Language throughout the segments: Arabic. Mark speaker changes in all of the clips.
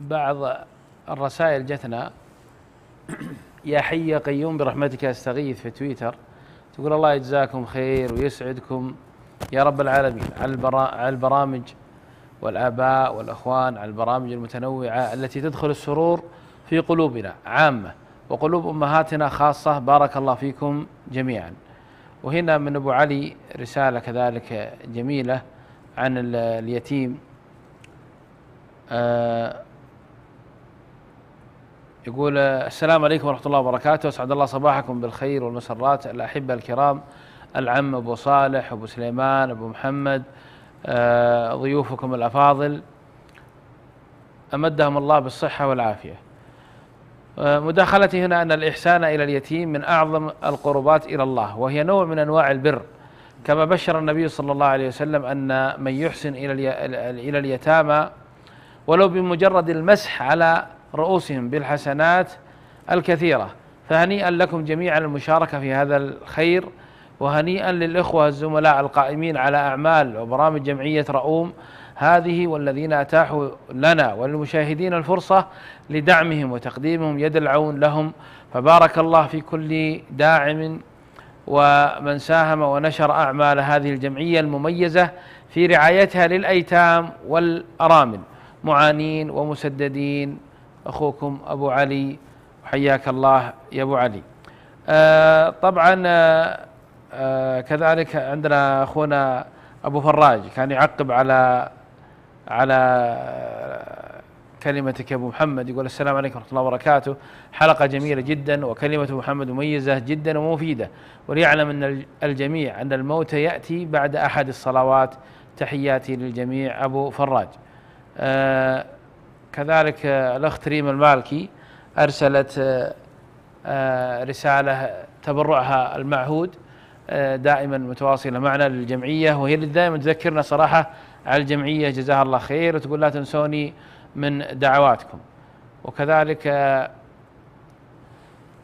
Speaker 1: بعض الرسائل جتنا. يا حي يا قيوم برحمتك أستغيث في تويتر. تقول الله يجزاكم خير ويسعدكم. يا رب العالمين على البرامج والآباء والأخوان على البرامج المتنوعة التي تدخل السرور في قلوبنا عامة وقلوب أمهاتنا خاصة. بارك الله فيكم جميعا. وهنا من أبو علي رسالة كذلك جميلة عن اليتيم. آه يقول السلام عليكم ورحمة الله وبركاته. أسعد الله صباحكم بالخير والمسرات. الأحبة الكرام العم أبو صالح أبو سليمان أبو محمد آه، ضيوفكم الأفاضل. أمدهم الله بالصحة والعافية. آه، مداخلتي هنا أن الإحسان إلى اليتيم من أعظم القربات إلى الله وهي نوع من أنواع البر. كما بشر النبي صلى الله عليه وسلم أن من يحسن إلى اليتامى ولو بمجرد المسح على رؤوسهم بالحسنات الكثيرة. فهنيئا لكم جميعا المشاركة في هذا الخير وهنيئا للإخوة الزملاء القائمين على أعمال وبرامج جمعية رؤوم هذه والذين أتاحوا لنا وللمشاهدين الفرصة لدعمهم وتقديمهم يد العون لهم. فبارك الله في كل داعم ومن ساهم ونشر أعمال هذه الجمعية المميزة في رعايتها للأيتام والأرامل معانين ومسددين. أخوكم أبو علي حياك الله يا أبو علي. آه طبعا آه آه كذلك عندنا أخونا أبو فراج كان يعقب على على كلمتك يا أبو محمد يقول السلام عليكم ورحمة الله وبركاته. حلقة جميلة جدا وكلمة محمد مميزة جدا ومفيدة. وليعلم أن الجميع أن الموت يأتي بعد أحد الصلوات. تحياتي للجميع أبو فراج. آه كذلك الأخت ريم المالكي أرسلت آه رسالة تبرعها المعهود آه دائما متواصلة معنا للجمعية وهي اللي دائما تذكرنا صراحة على الجمعية. جزاها الله خير وتقول لا تنسوني من دعواتكم. وكذلك آه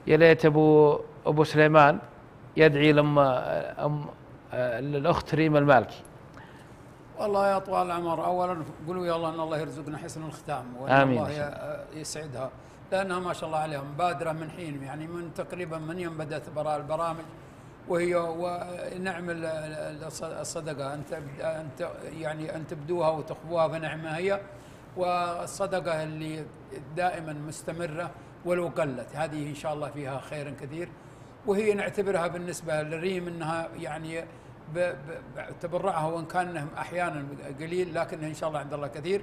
Speaker 1: يا ليت أبو أبو سليمان يدعي لما أم الاخت ريم المالكي.
Speaker 2: والله يا طوال العمر اولا قولوا يا الله إن الله يرزقنا حسن الختام وإن
Speaker 1: آمين.
Speaker 2: الله يسعدها لأنها ما شاء الله عليها مبادره من حين يعني من تقريبا من يوم بدأت البرامج وهي ونعم الصدقة أنت أنت يعني ان تبدوها وتخفوها فنعمه هي والصدقة اللي دائما مستمرة ولو قلت هذه إن شاء الله فيها خير كثير وهي نعتبرها بالنسبة للريم إنها يعني تبرعها وإن كان أحيانا قليل لكنها إن شاء الله عند الله كثير.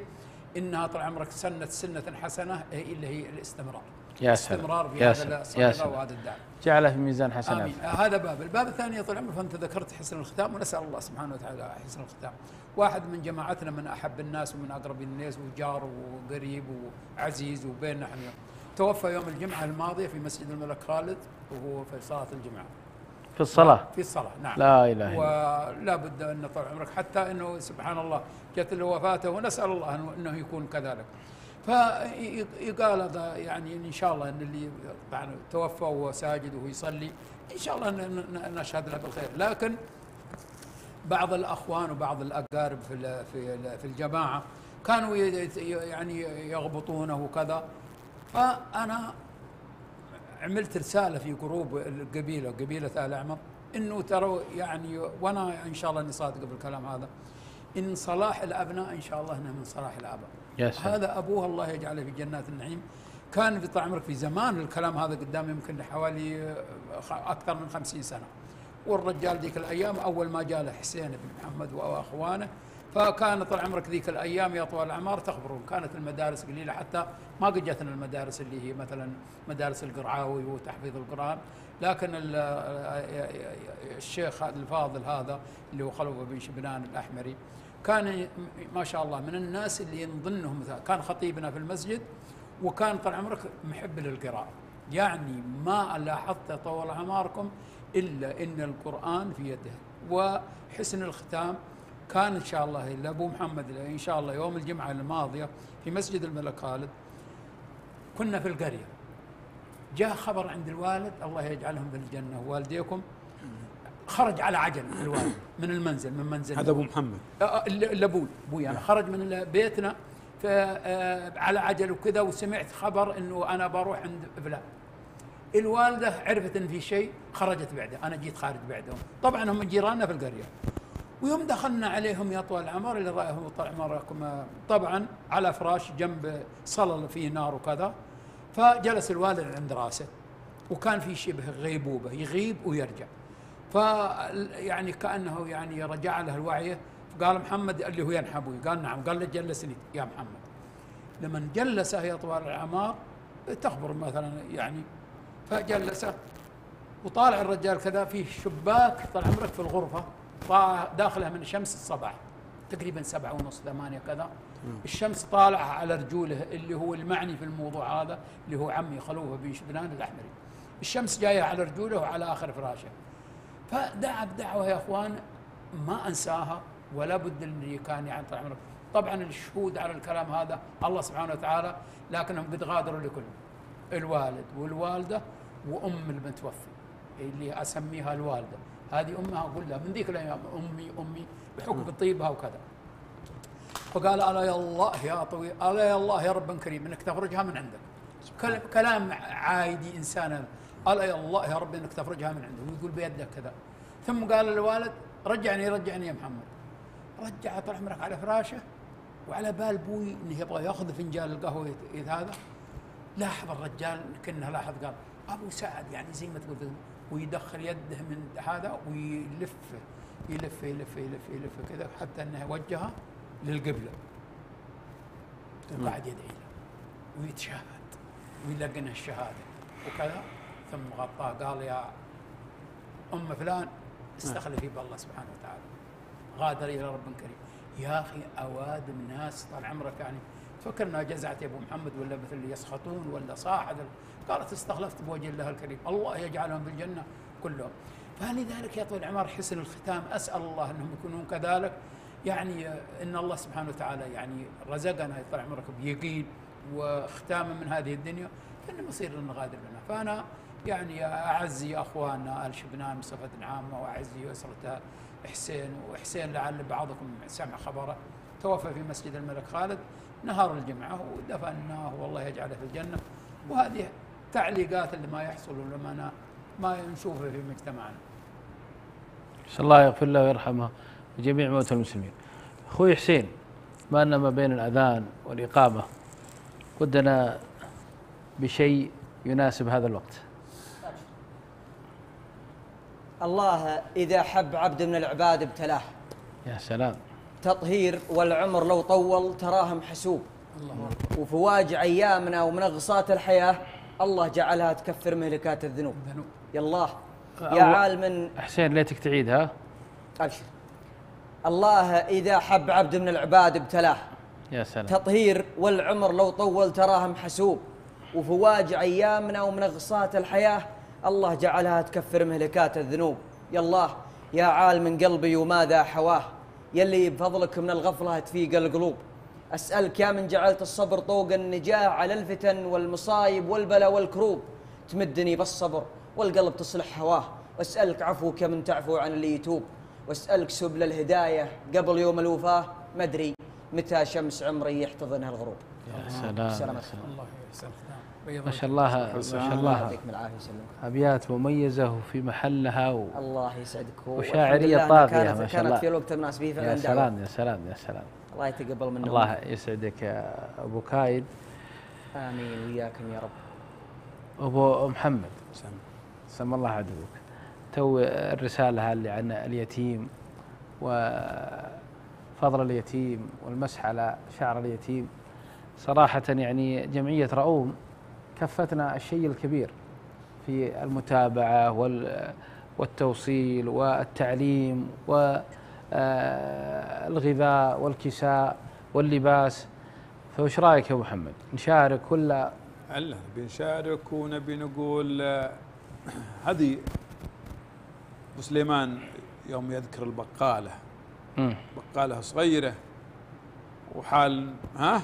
Speaker 2: إنها طال عمرك سنت سنة حسنة اللي هي الاستمرار.
Speaker 1: يا
Speaker 2: سلام. الاستمرار
Speaker 1: في هذا الصدقه
Speaker 2: وهذا الدعم.
Speaker 1: جعله في ميزان حسنات.
Speaker 2: آمين. هذا باب. الباب الثاني طال عمرك فأنت ذكرت حسن الختام ونسأل الله سبحانه وتعالى حسن الختام. واحد من جماعتنا من أحب الناس ومن أقرب الناس وجار وقريب وعزيز وبيننا إحنا. توفى يوم الجمعة الماضية في مسجد الملك خالد وهو في صلاة الجمعة.
Speaker 1: في الصلاة.
Speaker 2: في الصلاة نعم.
Speaker 1: لا إله إلا
Speaker 2: ولا بد أن طال عمرك حتى أنه سبحان الله جت له وفاته ونسأل الله أنه يكون كذلك. فيقال هذا يعني إن شاء الله أن اللي طبعا توفى وهو ساجد وهو يصلي إن شاء الله نشهد له بالخير. لكن بعض الأخوان وبعض الأقارب في في في الجماعة كانوا يعني يغبطونه وكذا. فأنا عملت رسالة في جروب القبيلة قبيلة آل اعمر إنه ترى يعني وأنا إن شاء الله إني صادق بالكلام هذا إن صلاح الأبناء إن شاء الله إنه من صلاح
Speaker 1: الآباء.
Speaker 2: هذا أبوه الله يجعله في جنات النعيم. كان في طال عمرك في زمان الكلام هذا قدام يمكن حوالي أكثر من خمسين سنة. والرجال ذيك الأيام أول ما جاء له حسين بن محمد وأخوانه فكان طال عمرك ذيك الأيام يا طوال الاعمار تخبرون. كانت المدارس قليلة حتى ما قد جتنا المدارس اللي هي مثلا مدارس القرعاوي وتحفيظ القرآن. لكن الشيخ الفاضل هذا اللي هو خلوه بن شبنان الأحمري كان ما شاء الله من الناس اللي من ضمنهم كان خطيبنا في المسجد وكان طال عمرك محب للقراءة. يعني ما لاحظت طول أعماركم إلا إن القرآن في يده. وحسن الختام كان إن شاء الله لابو محمد إن شاء الله يوم الجمعة الماضية في مسجد الملك خالد كنا في القرية. جاء خبر عند الوالد الله يجعلهم في الجنة والديكم خرج على عجل الوالد من المنزل من منزل
Speaker 3: هذا أبو محمد.
Speaker 2: لأبوي أبوي أنا خرج من بيتنا آه، على عجل وكذا وسمعت خبر إنه أنا بروح عند فلان. الوالدة عرفت إن في شيء خرجت بعده أنا جيت خارج بعدهم. طبعا هم جيراننا في القرية. ويوم دخلنا عليهم يا طوال العمر اللي رأيهم طال عمركم طبعا على فراش جنب صلل فيه نار وكذا. فجلس الوالد عند رأسه وكان في شبه غيبوبة يغيب ويرجع. ف يعني كأنه يعني رجع له الوعي. قال محمد اللي هو ينحى أبوي قال نعم. قال له جلسني يا محمد. لما جلسه يا طوال العمار تخبر مثلا يعني فجلسه وطالع الرجال كذا فيه شباك طال عمرك في الغرفة. طا- داخله من شمس الصباح تقريبا سبعة ونص ثمانية كذا. الشمس طالعة على رجوله اللي هو المعني في الموضوع هذا اللي هو عمي خلوه بن شبنان الأحمري. الشمس جاية على رجوله وعلى آخر فراشه. فدعا بدعوة يا أخوان ما أنساها ولا بد اللي كان يعني طال طبعا الشهود على الكلام هذا الله سبحانه وتعالى لكنهم قد غادروا لكلهم. الوالد والوالدة وأم المتوفي اللي أسميها الوالدة. هذه أمها أقول لها من ذيك الأيام أمي أمي بحكم طيبها وكذا. فقال ألا يا الله يا طويل ألا يا الله يا رب كريم إنك تخرجها من عندك. كل- كلام عادي إنسان ألا يا الله يا رب إنك تخرجها من عندك. ويقول بيدك كذا. ثم قال للوالد رجعني رجعني يا محمد. رجع طال عمرك على فراشه وعلى بال بوي إنه يبغى يأخذ فنجان القهوة هذا. لاحظ الرجال كانه لاحظ قال أبو سعد يعني زي ما تقول ويدخل يده من هذا ويلف يلف يلف يلف يلف كذا حتى انه وجهه للقبلة. وقعد يدعي له. ويتشهد ويلقنه الشهادة وكذا. ثم غطاه قال يا أم فلان استخلفي بالله سبحانه وتعالى. غادر إلى رب كريم. يا أخي اوادم ناس طال عمرك يعني تفكر انها جزعت يا أبو محمد ولا مثل يسخطون ولا صاحب قالت استخلفت بوجه الله الكريم. الله يجعلهم في الجنة كلهم. فلذلك يا طويل العمر حسن الختام. أسأل الله أنهم يكونون كذلك. يعني إن الله سبحانه وتعالى يعني رزقنا طال عمرك بيقين وختاما من هذه الدنيا فإن مصير نغادر منها فأنا يعني أعزي أخواننا آل شبنان بصفة عامة وأعزي أسرة حسين وحسين لعل بعضكم سمع خبره. توفى في مسجد الملك خالد نهار الجمعة ودفناه والله يجعله في الجنة. وهذه تعليقات اللي ما يحصل لما أنا ما نشوفه في مجتمعنا.
Speaker 1: نسأل الله يغفر له ويرحمه وجميع موتى المسلمين. أخوي حسين ما أن ما بين الأذان والإقامة ودنا بشيء يناسب هذا الوقت.
Speaker 3: الله إذا حب عبد من العباد ابتلاه.
Speaker 1: يا سلام.
Speaker 3: تطهير والعمر لو طول تراهم حسوب.
Speaker 2: الله أكبر
Speaker 3: وفواجع أيامنا ومنغصات الحياة الله جعلها تكفر مهلكات الذنوب. يالله يا
Speaker 1: الله-
Speaker 3: عالم.
Speaker 1: حسين ليتك تعيدها
Speaker 3: أبشر. الله إذا حب عبد من العباد ابتلاه.
Speaker 1: يا سلام.
Speaker 3: تطهير والعمر لو طول تراهم حسوب. وفواجع أيامنا ومنغصات الحياة الله جعلها تكفر مهلكات الذنوب. يا الله يا عالم قلبي وماذا حواه؟ يلي بفضلك من الغفلة تفيق القلوب أسألك يا من جعلت الصبر طوق النجاة على الفتن والمصايب والبلا والكروب. تمدني بالصبر والقلب تصلح هواه. وأسألك عفوك من تعفو عن اللي يتوب. وأسألك سبل الهداية قبل يوم الوفاة. ما أدري متى شمس عمري يحتضنها الغروب.
Speaker 1: يا سلام.
Speaker 3: سلامة
Speaker 1: يا سلام.
Speaker 2: الله بيض
Speaker 1: ما شاء الله ما شاء الله.
Speaker 3: يعطيكم يسلمك
Speaker 1: أبيات مميزة وفي محلها و...
Speaker 3: الله يسعدك.
Speaker 1: طاغية
Speaker 3: كانت
Speaker 1: ما شاء
Speaker 3: كانت
Speaker 1: الله.
Speaker 3: في الوقت المناسب فيه فعلا
Speaker 1: يا. سلام يا سلام يا سلام.
Speaker 3: الله يتقبل منهم.
Speaker 1: الله يسعدك يا أبو كايد.
Speaker 3: آمين وياكم يا رب.
Speaker 1: أبو محمد سم الله عدوك. تو الرسالة اللي عن اليتيم وفضل اليتيم والمسح على شعر اليتيم. صراحة يعني جمعية رؤوم كفتنا الشيء الكبير في المتابعة وال والتوصيل والتعليم والغذاء والكساء واللباس. فوش رأيك يا أبو محمد نشارك ولا؟
Speaker 4: هلا بنشارك ونبي نقول آه، هذه أبو سليمان يوم يذكر
Speaker 1: البقالة.
Speaker 4: بقالة صغيرة وحال ها؟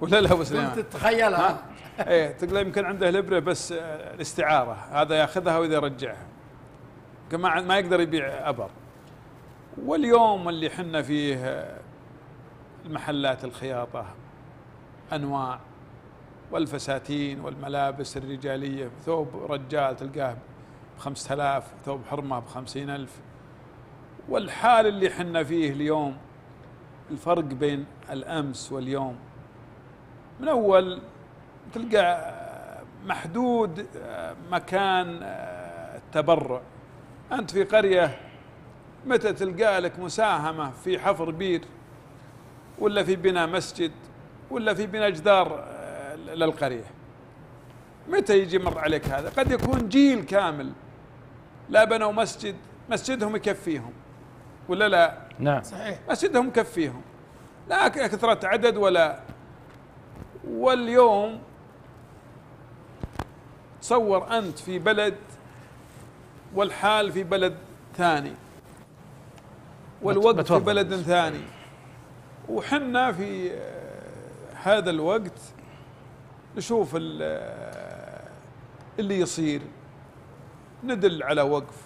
Speaker 4: ولا لا
Speaker 2: أبو
Speaker 4: سليمان؟
Speaker 2: تتخيلها.
Speaker 4: ها؟ إيه تقول يمكن عنده الابره بس آه، الاستعارة. هذا ياخذها وإذا يرجعها كما ما يقدر يبيع أبر. واليوم اللي حنا فيه آه، المحلات الخياطة أنواع والفساتين والملابس الرجالية ثوب رجال تلقاه بخمسة آلاف ثوب حرمة بخمسين ألف. والحال اللي حنا فيه اليوم الفرق بين الأمس واليوم من أول تلقى محدود مكان التبرع أنت في قرية متى تلقى لك مساهمة في حفر بير ولا في بناء مسجد ولا في بناء جدار للقرية؟ متى يجي مر عليك هذا؟ قد يكون جيل كامل. لا بنوا مسجد مسجدهم يكفيهم. ولا لا؟
Speaker 1: نعم.
Speaker 2: صحيح.
Speaker 4: مسجدهم يكفيهم. لا كثرة عدد ولا واليوم تصور أنت في بلد والحال في بلد ثاني والوقت في. بلد ثاني وحنا في هذا الوقت نشوف ال- اللي يصير ندل على وقف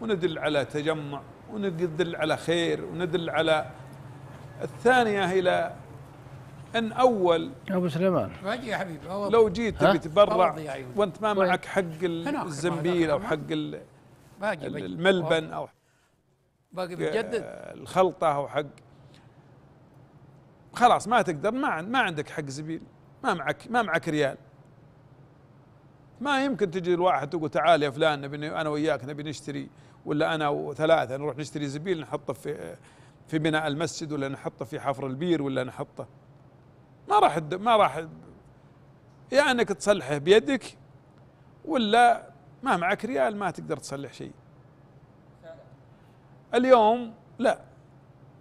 Speaker 4: وندل على تجمع وندل على خير وندل على الثانية إلى أن أول
Speaker 1: أبو سليمان
Speaker 2: باجي يا حبيبي.
Speaker 4: لو جيت؟ تبي تبرع. وأنت ما؟ معك حق
Speaker 2: هناك،
Speaker 4: الزنبيل
Speaker 2: أو
Speaker 4: حق الملبن أو
Speaker 2: باقي بتجدد
Speaker 4: الخلطة أو حق خلاص ما تقدر ما عن- ما عندك حق زبيل ما معك ما معك ريال ما يمكن تجي الواحد تقول تعال يا فلان نبي أنا وياك نبي نشتري ولا أنا وثلاثة نروح نشتري زبيل نحطه في في بناء المسجد ولا نحطه في حفر البير ولا نحطه ما راح ما راح يا انك تصلحه بيدك ولا ما معك ريال ما تقدر تصلح شيء. اليوم لا.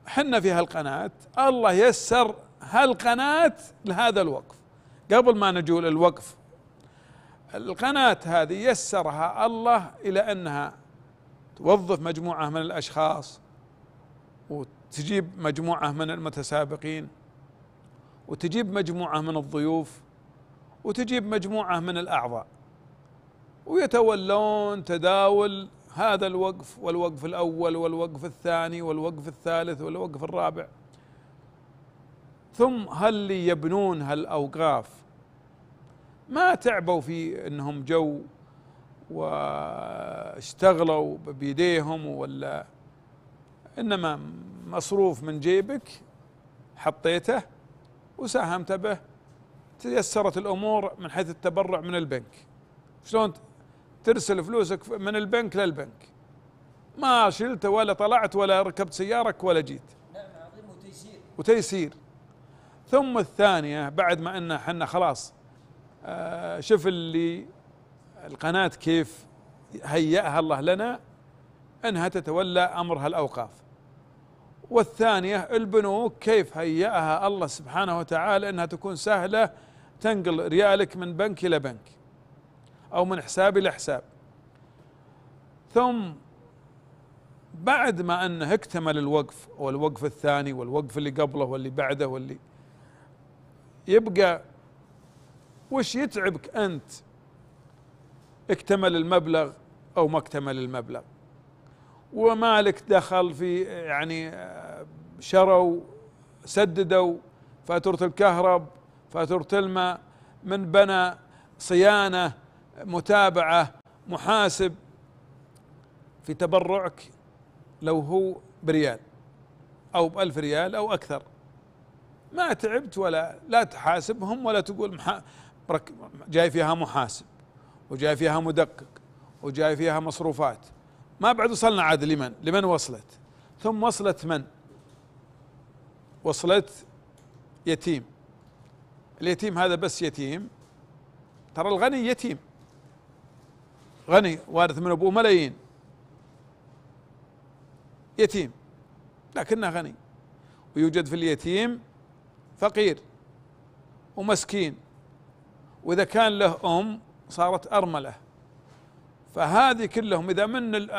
Speaker 4: حنا في هالقناة الله يسر هالقناة لهذا الوقف. قبل ما نجول الوقف القناة هذه يسرها الله إلى أنها توظف مجموعة من الأشخاص وتجيب مجموعة من المتسابقين. وتجيب مجموعة من الضيوف وتجيب مجموعة من الأعضاء. ويتولون تداول هذا الوقف والوقف الأول والوقف الثاني والوقف الثالث والوقف الرابع. ثم هل يبنون هالأوقاف؟ ما تعبوا في أنهم جو واشتغلوا بيديهم ولا إنما مصروف من جيبك حطيته وساهمت به. تيسرت الأمور من حيث التبرع من البنك. شلون ترسل فلوسك من البنك للبنك. ما شلت ولا طلعت ولا ركبت سيارك ولا جيت.
Speaker 3: نعم عظيم وتيسير.
Speaker 4: وتيسير ثم الثانية بعد ما إن حنا خلاص آه شوف اللي القناة كيف هيأها الله لنا إنها تتولى أمر هالاوقاف والثانية البنوك كيف هيأها الله سبحانه وتعالى إنها تكون سهلة تنقل ريالك من بنك إلى بنك أو من حساب إلى حساب. ثم بعد ما أنه اكتمل الوقف والوقف الثاني والوقف اللي قبله واللي بعده واللي يبقى وش يتعبك أنت؟ اكتمل المبلغ أو ما اكتمل المبلغ. ومالك دخل في يعني شروا سددوا فاتورة الكهرب فاتورة الماء من بنى صيانة متابعة محاسب في تبرعك لو هو بريال أو بألف ريال أو أكثر. ما تعبت ولا لا تحاسبهم ولا تقول جاي فيها محاسب وجاي فيها مدقق وجاي فيها مصروفات. ما بعد وصلنا عاد لمن؟ لمن وصلت؟ ثم وصلت من؟ وصلت يتيم. اليتيم هذا بس يتيم. ترى الغني يتيم. غني وارث من أبوه ملايين. يتيم. لكنه غني. ويوجد في اليتيم فقير ومسكين. وإذا كان له أم صارت أرملة. فهذه كلهم إذا من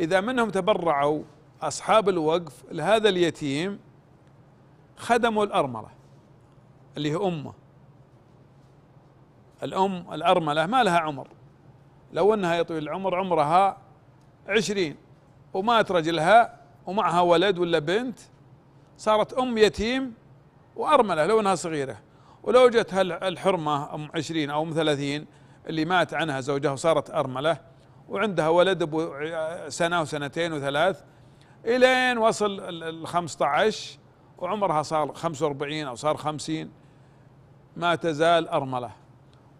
Speaker 4: إذا منهم تبرعوا أصحاب الوقف لهذا اليتيم خدموا الأرملة اللي هي أمه. الأم الأرملة ما لها عمر. لو أنها يطويل العمر عمرها عشرين. ومات رجلها ومعها ولد ولا بنت صارت أم يتيم وأرملة لو أنها صغيرة. ولو جت الحرمة أم عشرين أو أم ثلاثين اللي مات عنها زوجها وصارت أرملة وعندها ولد أبو سنة وسنتين وثلاث إلين وصل ال 15 وعمرها صار 45 أو صار 50 ما تزال أرملة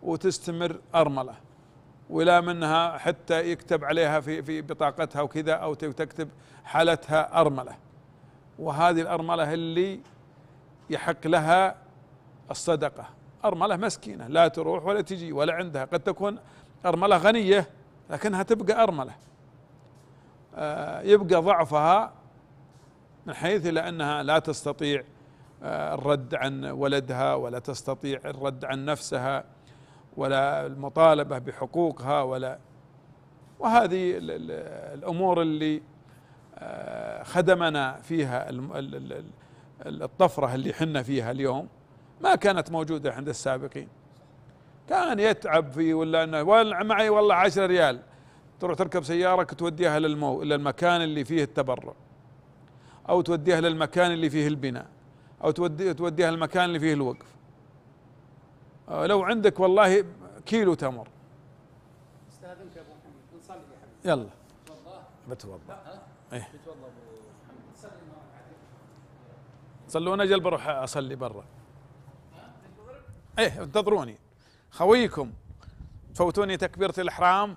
Speaker 4: وتستمر أرملة ولا منها حتى يكتب عليها في في بطاقتها وكذا أو تكتب حالتها أرملة. وهذه الأرملة اللي يحق لها الصدقة. أرملة مسكينة لا تروح ولا تجي ولا عندها. قد تكون أرملة غنية لكنها تبقى أرملة. آه، يبقى ضعفها من حيث إلى أنها لا تستطيع آه، الرد عن ولدها ولا تستطيع الرد عن نفسها ولا المطالبة بحقوقها ولا وهذه الأمور اللي آه، خدمنا فيها الطفرة اللي حنا فيها اليوم. ما كانت موجودة عند السابقين. كان يتعب في ولا انه ولا معي والله عشرة ريال. تروح تركب سيارك توديها للمو إلى المكان اللي فيه التبرع. أو توديها للمكان اللي فيه البناء. أو تودي توديها للمكان اللي فيه الوقف. آه، لو عندك والله كيلو تمر. استاذنك أبو محمد نصلي يا حبيبي. يلا. بتوضا إيه. صلون أجل بروح أصلي برا. إيه انتظروني. خويكم تفوتوني تكبيرة الإحرام.